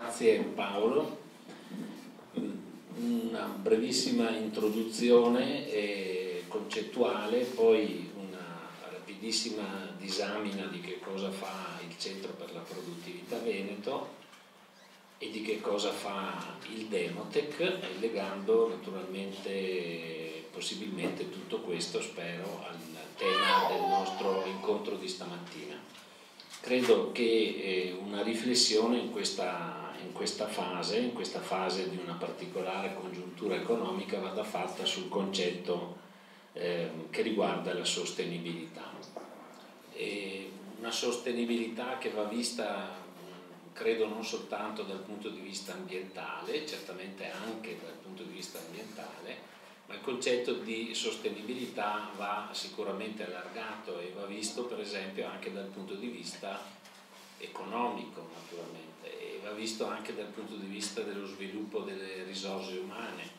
Grazie Paolo. Una brevissima introduzione concettuale, poi una rapidissima disamina di che cosa fa il Centro per la Produttività Veneto e di che cosa fa il Demotec, legando naturalmente, possibilmente tutto questo, spero, al tema del nostro incontro di stamattina. Credo che eh, una riflessione in questa, in questa fase, in questa fase di una particolare congiuntura economica, vada fatta sul concetto eh, che riguarda la sostenibilità. E una sostenibilità che va vista credo non soltanto dal punto di vista ambientale, certamente anche dal punto di vista ambientale, ma il concetto di sostenibilità va sicuramente allargato e va visto per esempio anche dal punto di vista economico naturalmente va visto anche dal punto di vista dello sviluppo delle risorse umane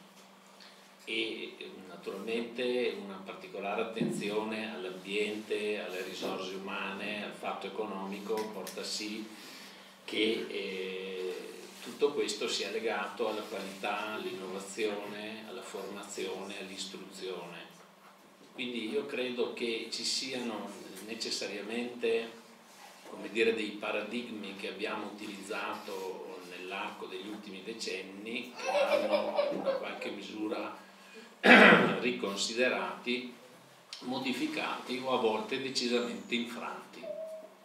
e naturalmente una particolare attenzione all'ambiente, alle risorse umane, al fatto economico porta sì che eh, tutto questo sia legato alla qualità, all'innovazione, alla formazione, all'istruzione. Quindi io credo che ci siano necessariamente come dire, dei paradigmi che abbiamo utilizzato nell'arco degli ultimi decenni che hanno in qualche misura riconsiderati, modificati o a volte decisamente infranti.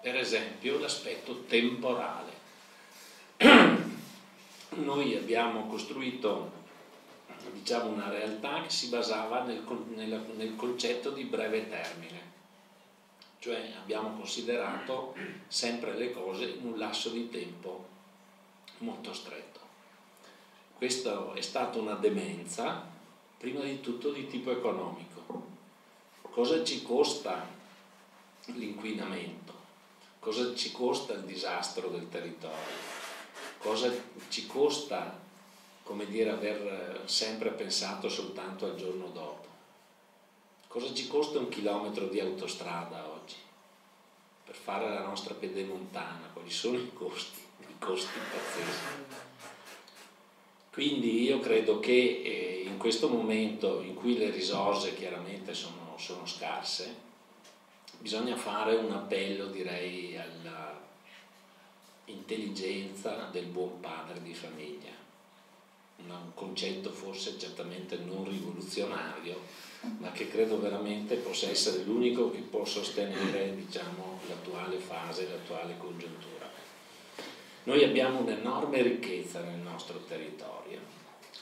Per esempio l'aspetto temporale noi abbiamo costruito diciamo, una realtà che si basava nel, nel, nel concetto di breve termine, cioè abbiamo considerato sempre le cose in un lasso di tempo molto stretto. Questa è stata una demenza, prima di tutto di tipo economico. Cosa ci costa l'inquinamento? Cosa ci costa il disastro del territorio? cosa ci costa, come dire, aver sempre pensato soltanto al giorno dopo? Cosa ci costa un chilometro di autostrada per fare la nostra pedemontana? Quali sono i costi? I costi pazzeschi. Quindi io credo che eh, in questo momento in cui le risorse chiaramente sono, sono scarse, bisogna fare un appello direi alla, intelligenza del buon padre di famiglia, un concetto forse certamente non rivoluzionario, ma che credo veramente possa essere l'unico che può sostenere diciamo, l'attuale fase, l'attuale congiuntura. Noi abbiamo un'enorme ricchezza nel nostro territorio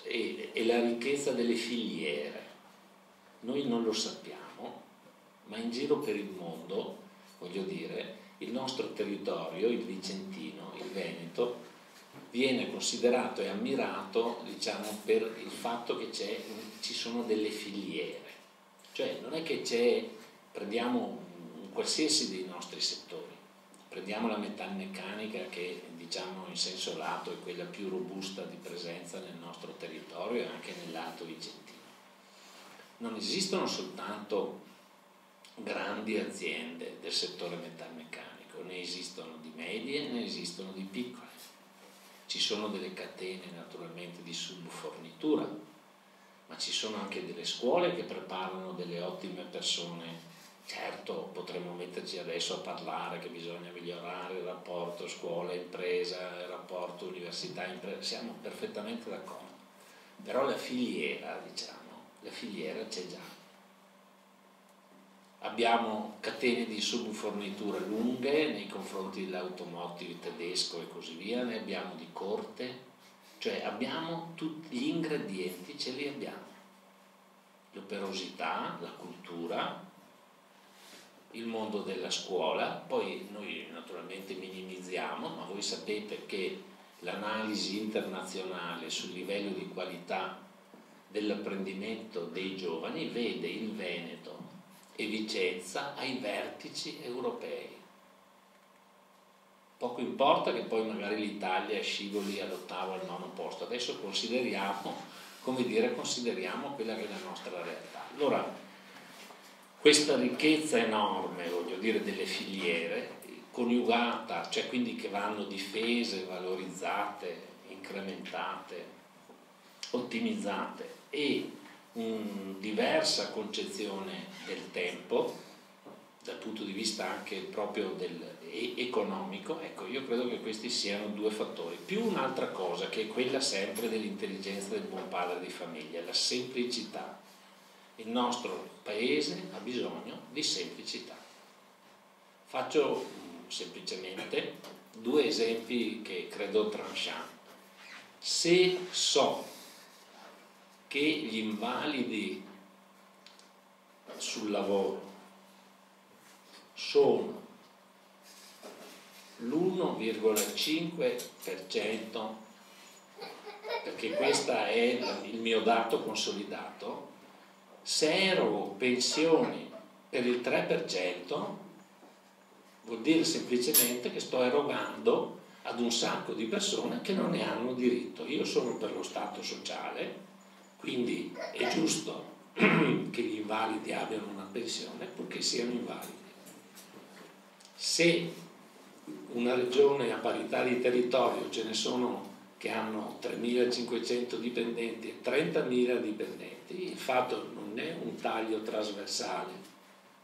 e, e la ricchezza delle filiere. Noi non lo sappiamo, ma in giro per il mondo, voglio dire, il nostro territorio, il Vicentino, il Veneto, viene considerato e ammirato diciamo, per il fatto che ci sono delle filiere. Cioè non è che c'è, prendiamo qualsiasi dei nostri settori, prendiamo la metalmeccanica che diciamo in senso lato è quella più robusta di presenza nel nostro territorio e anche nell'Alto Vicentino. Non esistono soltanto grandi aziende del settore metalmeccanico, ne esistono di medie, ne esistono di piccole. Ci sono delle catene naturalmente di subfornitura, ma ci sono anche delle scuole che preparano delle ottime persone. Certo, potremmo metterci adesso a parlare che bisogna migliorare il rapporto scuola-impresa, il rapporto università-impresa, siamo perfettamente d'accordo. Però la filiera, diciamo, la filiera c'è già abbiamo catene di subfornitura lunghe nei confronti dell'automotive tedesco e così via, ne abbiamo di corte, cioè abbiamo tutti gli ingredienti, ce li abbiamo. L'operosità, la cultura, il mondo della scuola, poi noi naturalmente minimizziamo, ma voi sapete che l'analisi internazionale sul livello di qualità dell'apprendimento dei giovani vede il Veneto e Vicenza ai vertici europei. Poco importa che poi magari l'Italia scivoli all'ottavo, al nono posto, adesso consideriamo, come dire, consideriamo quella che è la nostra realtà. Allora, questa ricchezza enorme, voglio dire, delle filiere, coniugata, cioè quindi che vanno difese, valorizzate, incrementate, ottimizzate e una diversa concezione del tempo dal punto di vista anche proprio del, economico, ecco io credo che questi siano due fattori, più un'altra cosa che è quella sempre dell'intelligenza del buon padre di famiglia, la semplicità. Il nostro paese ha bisogno di semplicità. Faccio mm, semplicemente due esempi che credo tranchant. Se so che gli invalidi sul lavoro sono l'1,5% perché questo è il mio dato consolidato, se erogo pensioni per il 3% vuol dire semplicemente che sto erogando ad un sacco di persone che non ne hanno diritto. Io sono per lo Stato sociale, quindi è giusto che gli invalidi abbiano una pensione purché siano invalidi. Se una regione a parità di territorio ce ne sono che hanno 3.500 dipendenti e 30.000 dipendenti, il fatto non è un taglio trasversale,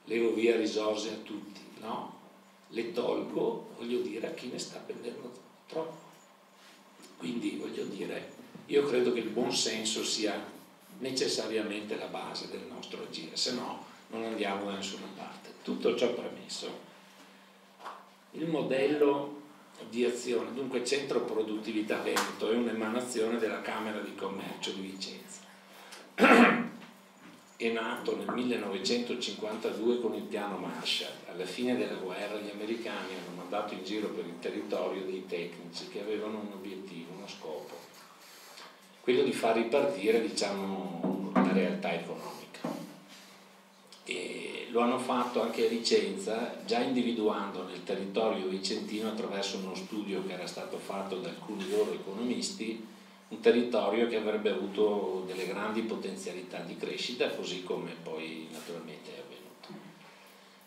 levo via risorse a tutti, no, le tolgo, voglio dire, a chi ne sta prendendo troppo. Quindi voglio dire, io credo che il buon senso sia necessariamente la base del nostro agire, se no non andiamo da nessuna parte. Tutto ciò premesso, il modello di azione, dunque Centro Produttività Veneto, è un'emanazione della Camera di Commercio di Vicenza. È nato nel 1952 con il piano Marshall. Alla fine della guerra gli americani hanno mandato in giro per il territorio dei tecnici che avevano un obiettivo, uno scopo, quello di far ripartire diciamo, la realtà economica. E lo hanno fatto anche a Vicenza, già individuando nel territorio vicentino attraverso uno studio che era stato fatto da alcuni loro economisti, un territorio che avrebbe avuto delle grandi potenzialità di crescita, così come poi naturalmente è avvenuto.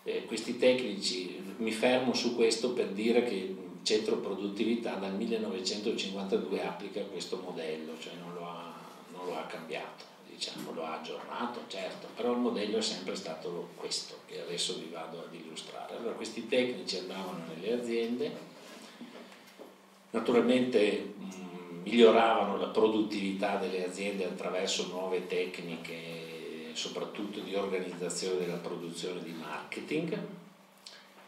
Eh, questi tecnici, mi fermo su questo per dire che il Centro Produttività dal 1952 applica questo modello, cioè non lo ha, non lo ha cambiato diciamo, lo ha aggiornato, certo, però il modello è sempre stato questo, che adesso vi vado ad illustrare. Allora, questi tecnici andavano nelle aziende, naturalmente mh, miglioravano la produttività delle aziende attraverso nuove tecniche, soprattutto di organizzazione della produzione di marketing.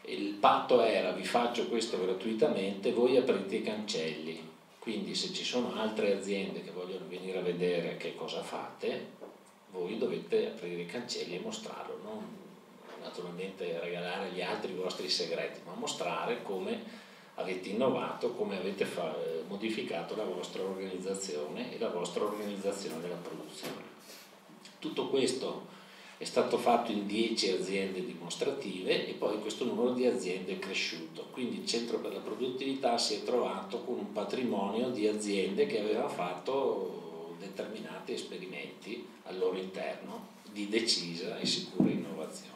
Il patto era vi faccio questo gratuitamente, voi aprite i cancelli, quindi se ci sono altre aziende che vogliono venire a vedere che cosa fate, voi dovete aprire i cancelli e mostrarlo, non naturalmente regalare agli altri i vostri segreti, ma mostrare come avete innovato, come avete modificato la vostra organizzazione e la vostra organizzazione della produzione. Tutto questo è stato fatto in 10 aziende dimostrative e poi questo numero di aziende è cresciuto. Quindi il Centro per la Produttività si è trovato con un patrimonio di aziende che avevano fatto determinati esperimenti al loro interno di decisa e sicura innovazione.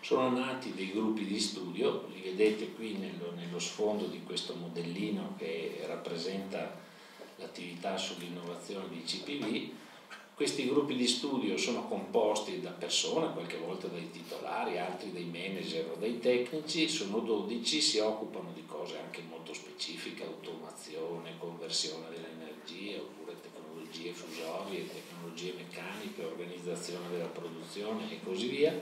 Sono nati dei gruppi di studio, li vedete qui nello, nello sfondo di questo modellino che rappresenta l'attività sull'innovazione di CPV, questi gruppi di studio sono composti da persone, qualche volta dai titolari, altri dei manager o dai tecnici, sono 12, si occupano di cose anche molto specifiche, automazione, conversione dell'energia, oppure tecnologie fusorie, tecnologie meccaniche, organizzazione della produzione e così via.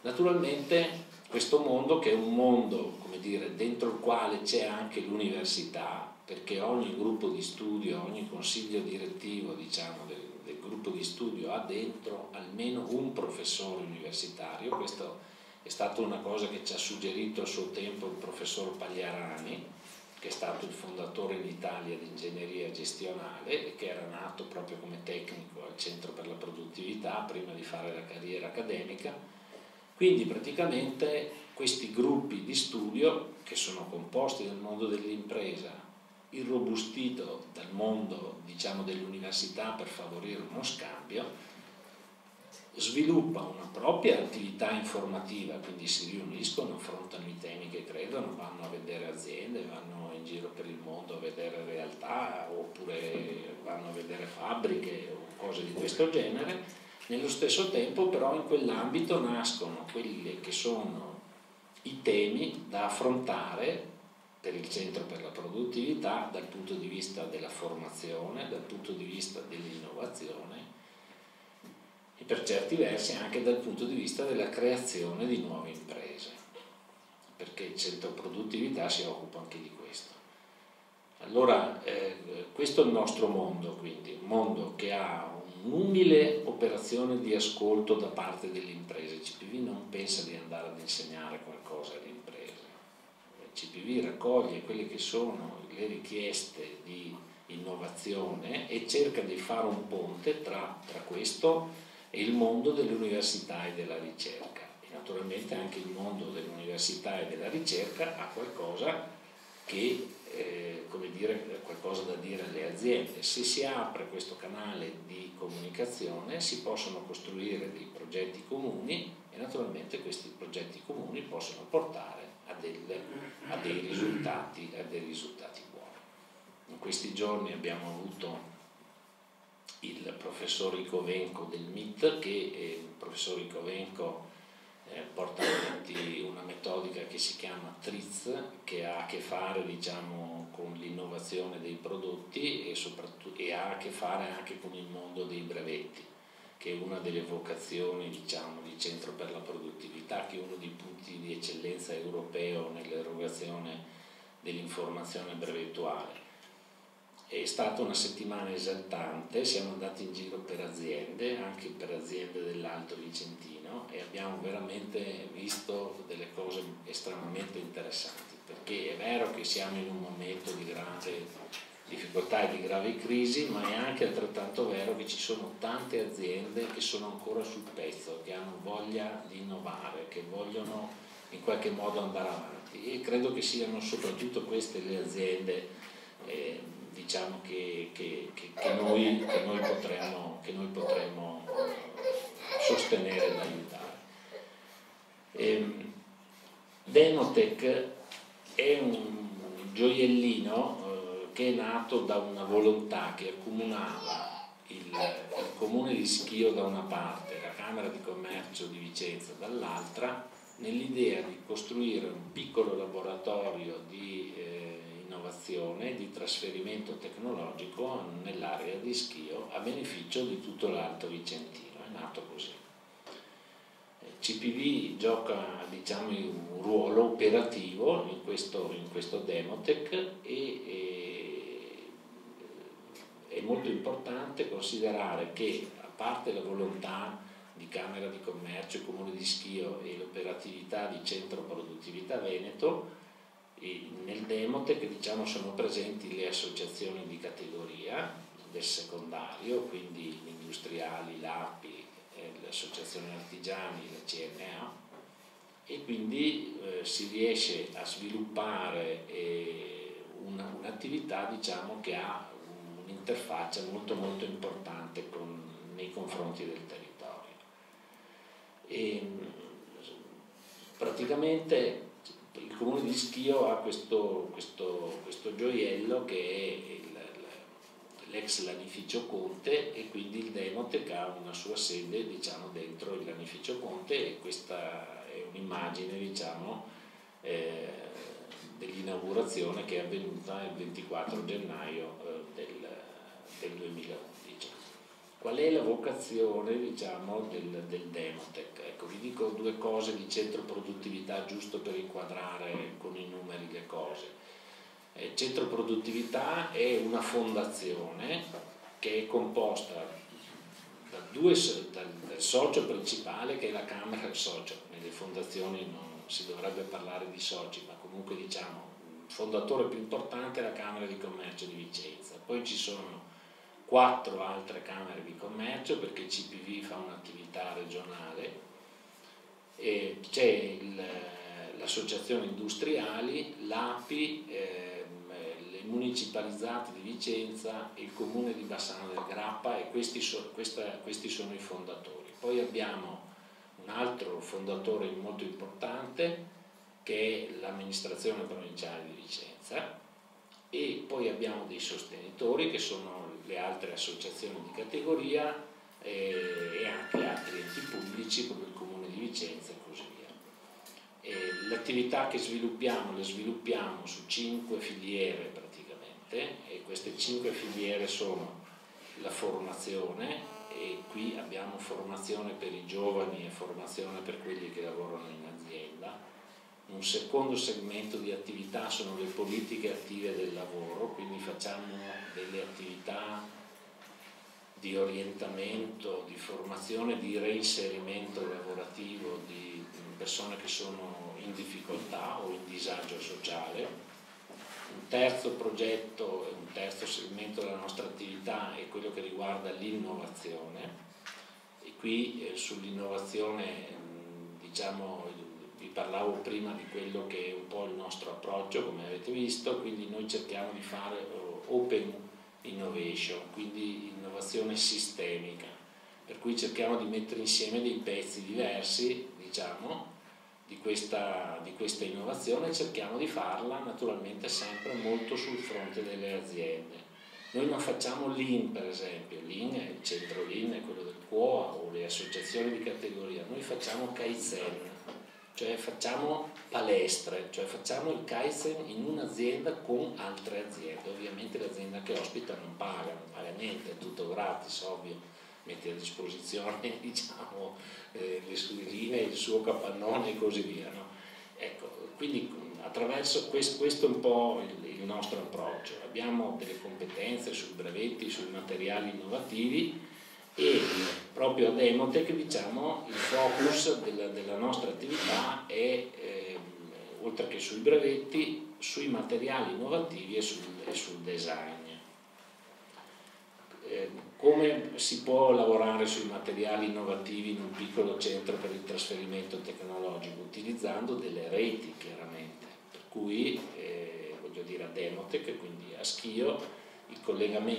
Naturalmente questo mondo che è un mondo, come dire, dentro il quale c'è anche l'università, perché ogni gruppo di studio, ogni consiglio direttivo, diciamo, del, gruppo di studio ha dentro almeno un professore universitario, questo è stata una cosa che ci ha suggerito a suo tempo il professor Pagliarani, che è stato il fondatore in Italia di ingegneria gestionale e che era nato proprio come tecnico al Centro per la Produttività prima di fare la carriera accademica. Quindi praticamente questi gruppi di studio che sono composti dal mondo dell'impresa, irrobustito dal mondo diciamo, dell'università per favorire uno scambio, sviluppa una propria attività informativa, quindi si riuniscono, affrontano i temi che credono, vanno a vedere aziende, vanno in giro per il mondo a vedere realtà oppure vanno a vedere fabbriche o cose di questo genere. Nello stesso tempo però in quell'ambito nascono quelli che sono i temi da affrontare per il centro per la produttività dal punto di vista della formazione, dal punto di vista dell'innovazione e per certi versi anche dal punto di vista della creazione di nuove imprese, perché il centro produttività si occupa anche di questo. Allora, eh, questo è il nostro mondo, quindi, un mondo che ha un'umile operazione di ascolto da parte delle imprese. CPV non pensa di andare ad insegnare qualcosa alle imprese. CPV raccoglie quelle che sono le richieste di innovazione e cerca di fare un ponte tra, tra questo e il mondo dell'università e della ricerca. E naturalmente anche il mondo dell'università e della ricerca ha qualcosa che eh, dire, qualcosa da dire alle aziende. Se si apre questo canale di comunicazione si possono costruire dei progetti comuni e naturalmente questi progetti comuni possono portare a, delle, a, dei, risultati, a dei risultati buoni. In questi giorni abbiamo avuto il professor Icovenco del MIT che il professor Icovenco eh, porta avanti una metodica che si chiama TRIZ che ha a che fare diciamo, con l'innovazione dei prodotti e, e, ha a che fare anche con il mondo dei brevetti che è una delle vocazioni diciamo, di Centro per la Produttività, che è uno dei punti di eccellenza europeo nell'erogazione dell'informazione brevettuale. È stata una settimana esaltante, siamo andati in giro per aziende, anche per aziende dell'Alto Vicentino e abbiamo veramente visto delle cose estremamente interessanti, perché è vero che siamo in un momento di grande difficoltà e di grave crisi, ma è anche altrettanto vero che ci sono tante aziende che sono ancora sul pezzo, che hanno voglia di innovare, che vogliono in qualche modo andare avanti e credo che siano soprattutto queste le aziende eh, diciamo che, che, che, che, noi, noi potremmo, noi potremmo sostenere ed aiutare. Ehm, Denotech è un gioiellino eh, che è nato da una volontà che accomunava il, il comune di Schio da una parte, la Camera di Commercio di Vicenza dall'altra, nell'idea di costruire un piccolo laboratorio di eh, innovazione di trasferimento tecnologico nell'area di Schio a beneficio di tutto l'Alto Vicentino, è nato così. CPV gioca diciamo, un ruolo operativo in questo, in questo Demotech e, e, molto importante considerare che a parte la volontà di Camera di Commercio, Comune di Schio e l'operatività di Centro Produttività Veneto, nel Demotec diciamo, sono presenti le associazioni di categoria del secondario, quindi gli industriali, l'API, eh, le associazioni artigiani, la CNA e quindi eh, si riesce a sviluppare eh, una, un'attività diciamo, che ha un'interfaccia molto molto importante con, nei confronti del territorio. E, praticamente il comune di Schio ha questo, questo, questo gioiello che è l'ex lanificio Conte e quindi il Demotec ha una sua sede diciamo, dentro il lanificio Conte e questa è un'immagine diciamo, eh, dell'inaugurazione che è avvenuta il 24 gennaio eh, del, del 2011 qual è la vocazione diciamo, del, del Demotec. Ecco, vi dico due cose di centro produttività giusto per inquadrare con i numeri le cose. Eh, centro produttività è una fondazione che è composta da due, dal, dal socio principale che è la Camera del Socio, nelle fondazioni non si dovrebbe parlare di soci, ma comunque diciamo il fondatore più importante è la Camera di Commercio di Vicenza, poi ci sono quattro altre camere di commercio perché CPV fa un'attività regionale c'è l'associazione industriali, l'API, eh, le municipalizzate di Vicenza, il comune di Bassano del Grappa e questi, so, questa, questi sono i fondatori. Poi abbiamo un altro fondatore molto importante che è l'amministrazione provinciale di Vicenza poi abbiamo dei sostenitori che sono le altre associazioni di categoria eh, e anche altri enti pubblici come il comune di Vicenza e così via. l'attività che sviluppiamo le sviluppiamo su cinque filiere praticamente e queste cinque filiere sono la formazione, e qui abbiamo formazione per i giovani e formazione per quelli che lavorano in azienda. Un secondo segmento di attività sono le politiche attive del lavoro, quindi facciamo delle attività di orientamento, di formazione, di reinserimento lavorativo di persone che sono in difficoltà o in disagio sociale. Un terzo progetto e un terzo segmento della nostra attività è quello che riguarda l'innovazione. E qui eh, sull'innovazione diciamo parlavo prima di quello che è un po' il nostro approccio come avete visto, quindi noi cerchiamo di fare eh, open innovation, quindi innovazione sistemica, per cui cerchiamo di mettere insieme dei pezzi diversi, diciamo, di questa, di questa innovazione cerchiamo di farla naturalmente sempre molto sul fronte delle aziende. Noi non facciamo l'IN per esempio, l'IN è il centro LIN, è quello del QOA o le associazioni di categoria, noi facciamo Kaizen, cioè facciamo palestre, cioè facciamo il Kaizen in un'azienda con altre aziende, ovviamente l'azienda che ospita non paga, non paga niente, è tutto gratis, ovvio mette a disposizione diciamo, eh, le sue linee, il suo capannone e così via. No? Ecco, quindi attraverso questo, questo è un po' il, il, nostro approccio. Abbiamo delle competenze sui brevetti, sui materiali innovativi e proprio a Demotech diciamo, il focus della, della nostra attività è, eh, oltre che sui brevetti, sui materiali innovativi e sul, e sul design. Eh, come si può lavorare sui materiali innovativi in un piccolo centro per il trasferimento tecnologico? Utilizzando delle reti chiaramente, per cui eh, voglio dire a Demotech, quindi a Schio,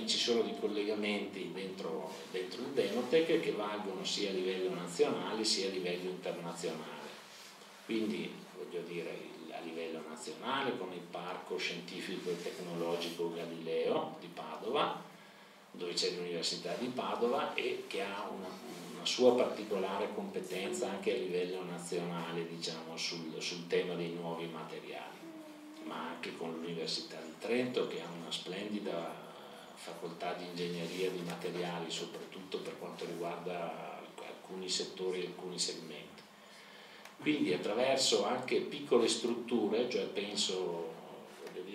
ci sono dei collegamenti dentro, dentro il Demotech che valgono sia a livello nazionale sia a livello internazionale. Quindi voglio dire a livello nazionale con il Parco Scientifico e Tecnologico Galileo di Padova, dove c'è l'Università di Padova e che ha una, una, sua particolare competenza anche a livello nazionale diciamo, sul, sul tema dei nuovi materiali, ma anche con l'Università di Trento che ha una splendida facoltà di ingegneria di materiali, soprattutto per quanto riguarda alcuni settori e alcuni segmenti. Quindi attraverso anche piccole strutture, cioè penso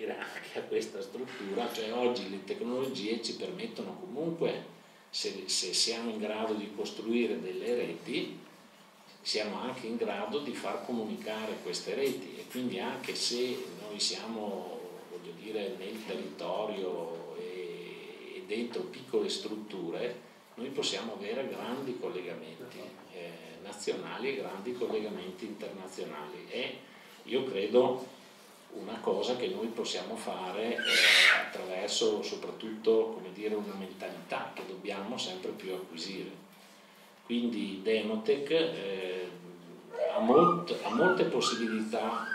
dire anche a questa struttura, cioè oggi le tecnologie ci permettono comunque, se, se siamo in grado di costruire delle reti, siamo anche in grado di far comunicare queste reti e quindi anche se noi siamo voglio dire, nel territorio e, dentro piccole strutture, noi possiamo avere grandi collegamenti eh, nazionali e grandi collegamenti internazionali e io credo una cosa che noi possiamo fare eh, attraverso soprattutto dire, una mentalità che dobbiamo sempre più acquisire. Quindi Demotech eh, ha, molt, ha, molte possibilità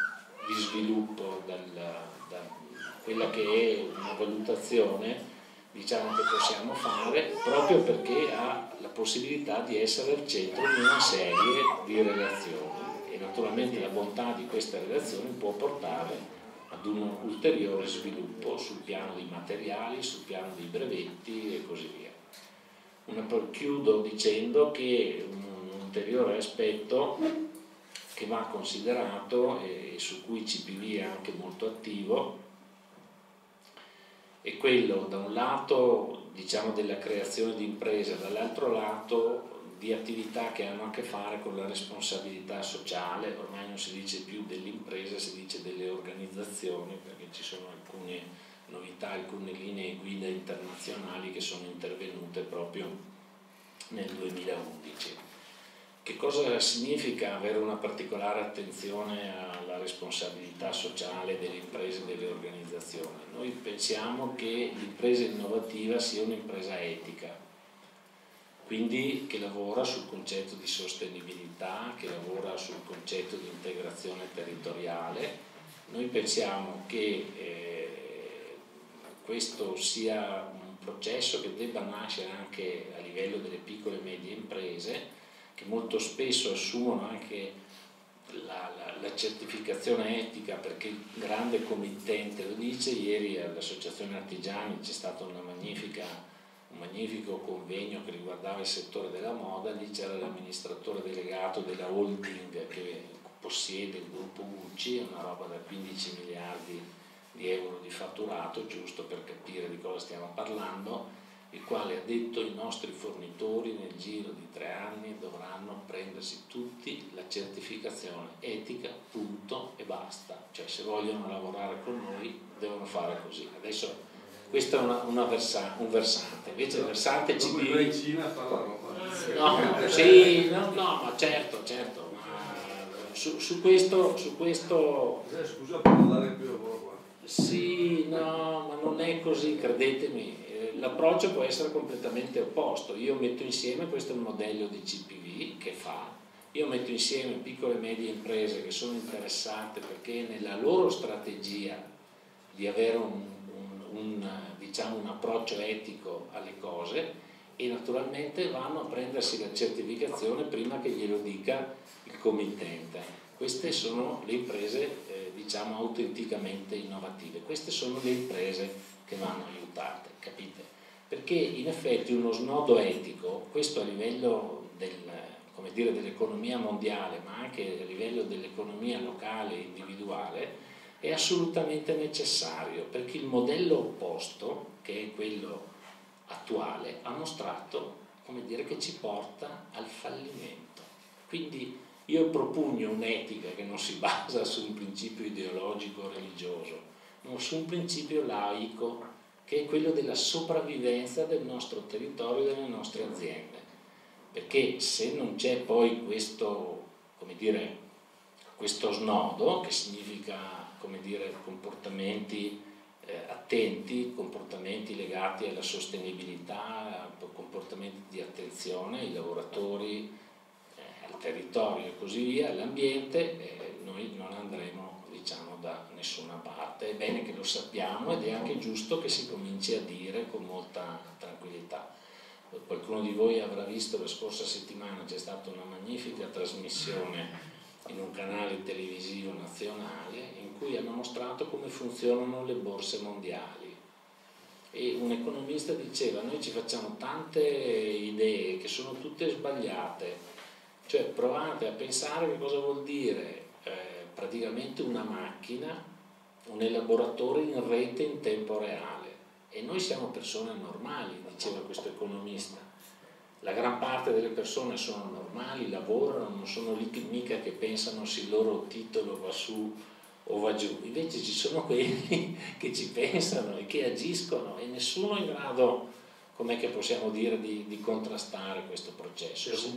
di sviluppo dal, da quella che è una valutazione diciamo, che possiamo fare proprio perché ha la possibilità di essere al centro di una serie di relazioni e naturalmente la bontà di queste relazioni può portare ad un ulteriore sviluppo sul piano dei materiali, sul piano dei brevetti e così via. Una, chiudo dicendo che un ulteriore aspetto che va considerato e su cui CPV è anche molto attivo è quello da un lato diciamo, della creazione di imprese, dall'altro lato di attività che hanno a che fare con la responsabilità sociale, ormai non si dice più dell'impresa, si dice delle organizzazioni perché ci sono alcune novità, alcune linee guida internazionali che sono intervenute proprio nel 2011 che cosa significa avere una particolare attenzione alla responsabilità sociale delle imprese e delle organizzazioni? Noi pensiamo che l'impresa innovativa sia un'impresa etica, quindi che lavora sul concetto di sostenibilità, che lavora sul concetto di integrazione territoriale. Noi pensiamo che eh, questo sia un processo che debba nascere anche a livello delle piccole e medie imprese, che molto spesso assumono anche la, la, la, certificazione etica perché il grande committente lo dice, ieri all'Associazione Artigiani c'è stato un magnifico convegno che riguardava il settore della moda, lì c'era l'amministratore delegato della holding che possiede il gruppo Gucci, una roba da 15 miliardi di euro di fatturato, giusto per capire di cosa stiamo parlando, il quale ha detto i nostri fornitori nel giro di tre anni dovranno prendersi tutti la certificazione etica, punto e basta. Cioè se vogliono lavorare con noi devono fare così. Adesso questo è una, una versa, un versante, invece il versante CB... Dopo in Cina fa la roba. No, sì, no, no, ma certo, certo. Ma su, su, questo, su questo... Eh, scusa per andare più a qua. Sì, no, ma non è così, credetemi l'approccio può essere completamente opposto. Io metto insieme, questo è il modello di CPV che fa, io metto insieme piccole e medie imprese che sono interessate perché nella loro strategia di avere un, un, un, diciamo, un approccio etico alle cose e naturalmente vanno a prendersi la certificazione prima che glielo dica il committente. Queste sono le imprese eh, diciamo autenticamente innovative, queste sono le imprese che vanno aiutate, capite? Perché in effetti uno snodo etico, questo a livello dell'economia mondiale, ma anche a livello dell'economia locale e individuale, è assolutamente necessario, perché il modello opposto, che è quello attuale, ha mostrato come dire, che ci porta al fallimento. Quindi io propugno un'etica che non si basa su un principio ideologico o religioso, su un principio laico che è quello della sopravvivenza del nostro territorio e delle nostre aziende. Perché se non c'è poi questo, dire, questo snodo, che significa dire, comportamenti eh, attenti, comportamenti legati alla sostenibilità, comportamenti di attenzione ai lavoratori, eh, al territorio e così via, all'ambiente, eh, noi non andremo diciamo, da nessuna parte. È bene che lo sappiamo ed è anche giusto che si cominci a dire con molta tranquillità. Qualcuno di voi avrà visto la scorsa settimana c'è stata una magnifica trasmissione in un canale televisivo nazionale in cui hanno mostrato come funzionano le borse mondiali. E un economista diceva: Noi ci facciamo tante idee che sono tutte sbagliate, cioè provate a pensare che cosa vuol dire praticamente una macchina, un elaboratore in rete in tempo reale e noi siamo persone normali, diceva questo economista. La gran parte delle persone sono normali, lavorano, non sono lì mica che pensano se il loro titolo va su o va giù. Invece ci sono quelli che ci pensano e che agiscono e nessuno è in grado, com'è che possiamo dire, di, di contrastare questo processo. Se,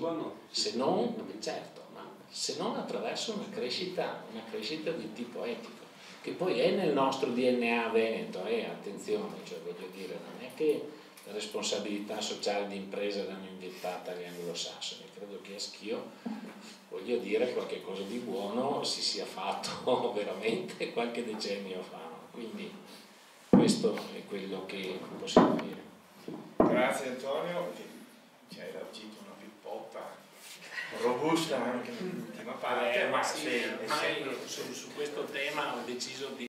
se non, certo, se non attraverso una crescita, una crescita di tipo etico, che poi è nel nostro DNA veneto, eh, attenzione, cioè voglio dire, non è che la responsabilità sociale di impresa l'hanno inventata gli anglosassoni, credo che a Schio, voglio dire, qualche cosa di buono si sia fatto veramente qualche decennio fa, quindi questo è quello che possiamo dire. Grazie Antonio, ci hai raggiunto una pippotta robusta anche parte, eh, ma sì, sì, su, su questo tema ho deciso di